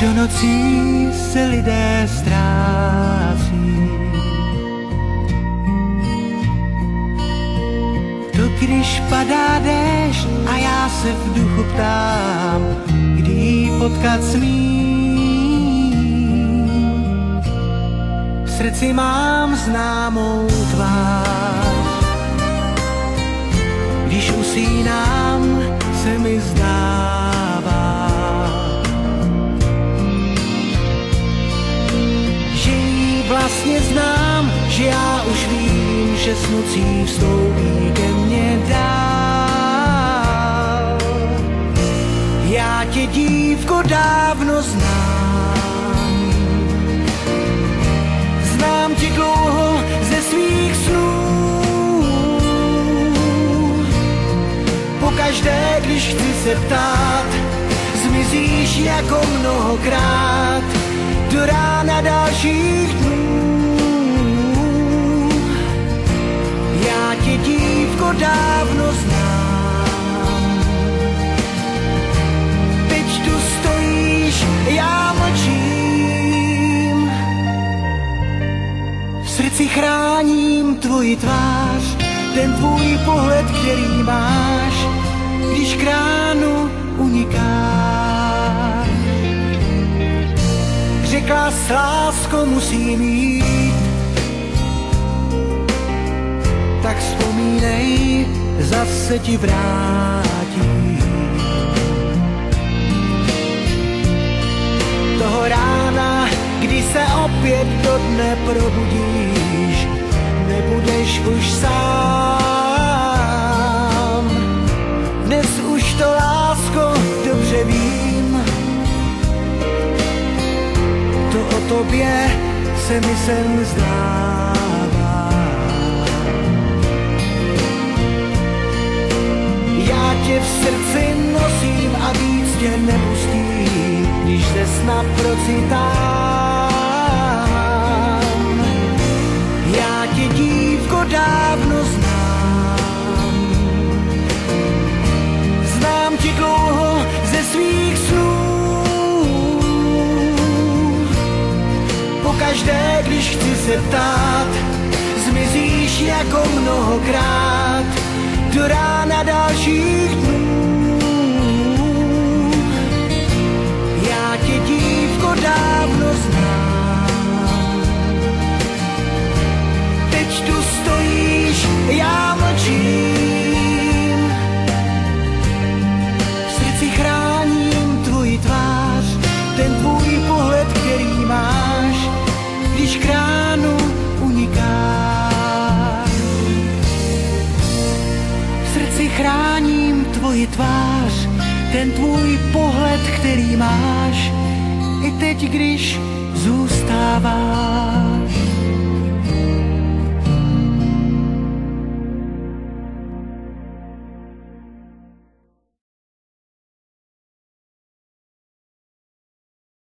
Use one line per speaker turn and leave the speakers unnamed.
do nocí se lidé ztrácí. To když padá déšť a já se v duchu ptám, kdy potkat smím. V srdci mám známou tvář, když usínám, se mi zdává, že snucí vstoupí ke mně dál. Já tě dívko dávno znám, znám tě dlouho ze svých snů. Pokaždé, když chci se ptát, zmizíš jako mnohokrát do rána dalších dnů. Srdci chráním tvoji tvář, ten tvůj pohled, který máš, když k ránu unikáš. Řekla s láskou musím jít, tak vzpomínej, zase ti vrátí. Toho rána, kdy se opět do dne probudíš, nebudeš už sám. Dnes už to lásko dobře vím, to o tobě se mi sen zdává. Já tě v srdci nosím a víc tě nepustím, když se snad procitám. Když chci se ptát, zmizíš jako mnohokrát do rána dalších dnů. Tvář, ten tvůj pohled, který máš, i teď, když zůstáváš.